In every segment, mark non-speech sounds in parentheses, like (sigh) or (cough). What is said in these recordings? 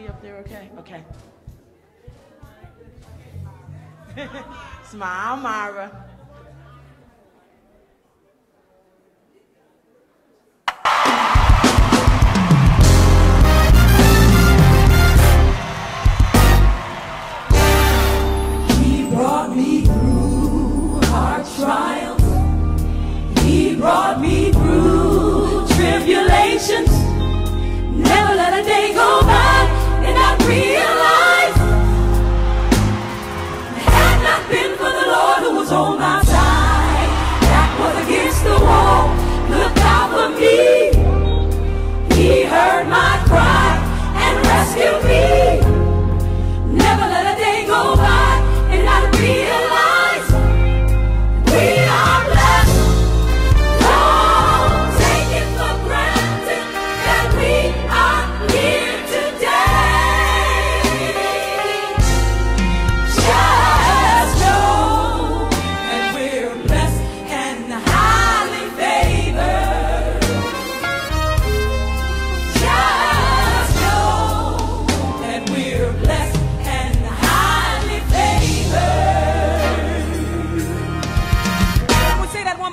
lady up there okay? Okay. (laughs) Smile, Myra. been for the Lord who was on my side. That was against the wall, Look out for me.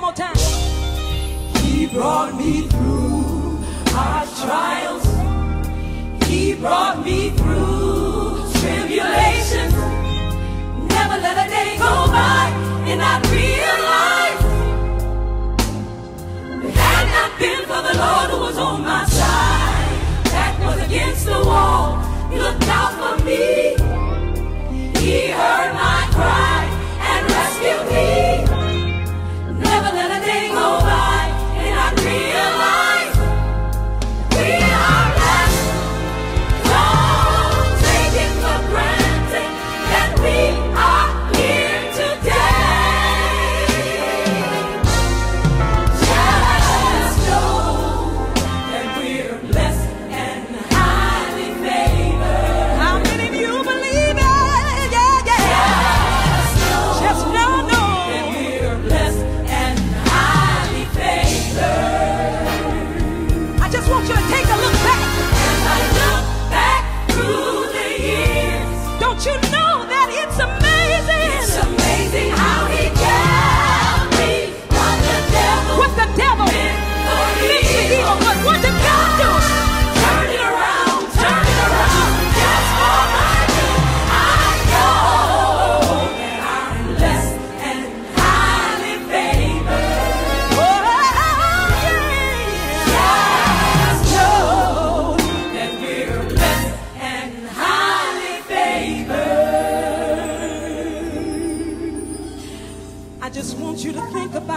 one more time. He brought me through our trials. He brought me through tribulations. Never let it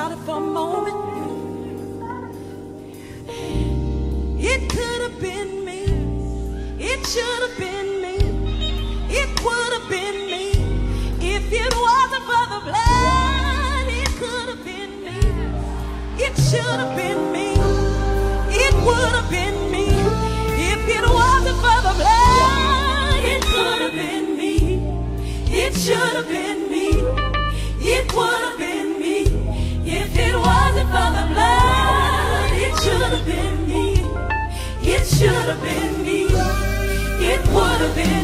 about it for a moment. It could have been me. It should have been me. It would have been me. If it wasn't for the blood, it could have been me. It should have been me. It would have been me. If it wasn't for the blood, it could have been me. It should have been me. It would have It should have been me. It would have been.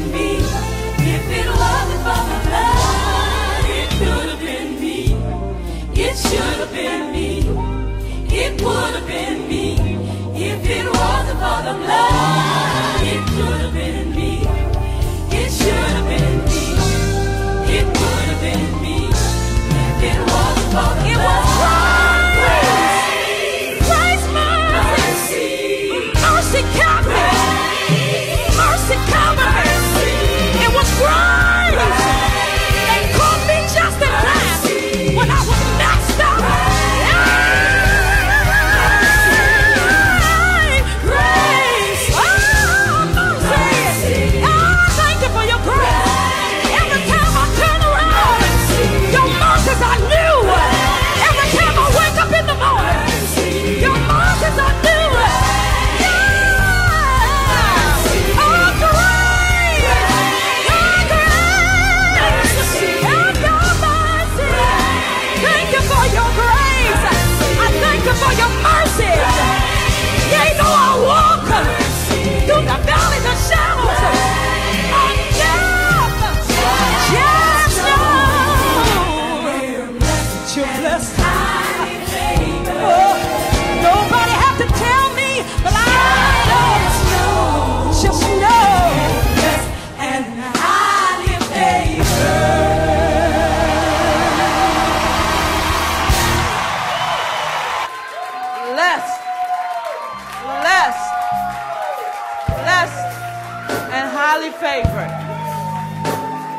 Highly favored.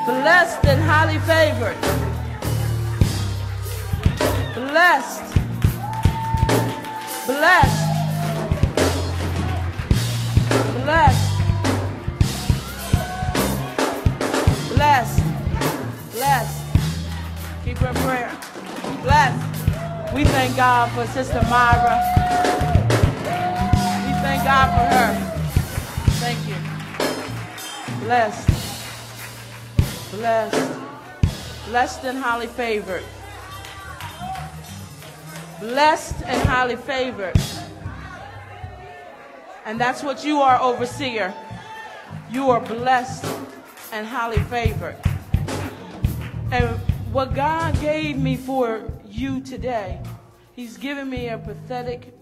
Blessed and highly favored. Blessed. Blessed. Blessed. Blessed. Blessed. Keep her in prayer. Blessed. We thank God for Sister Myra. We thank God for her. Thank you. Blessed. Blessed. Blessed and highly favored. Blessed and highly favored. And that's what you are, overseer. You are blessed and highly favored. And what God gave me for you today, He's given me a prophetic